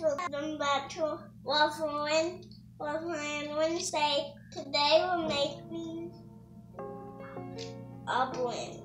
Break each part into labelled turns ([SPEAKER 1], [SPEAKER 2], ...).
[SPEAKER 1] Battle was on was on Wednesday. Today we're making oblins.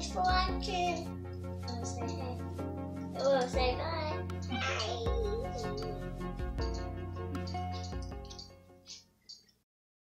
[SPEAKER 1] next one, kid. Oh, say, say,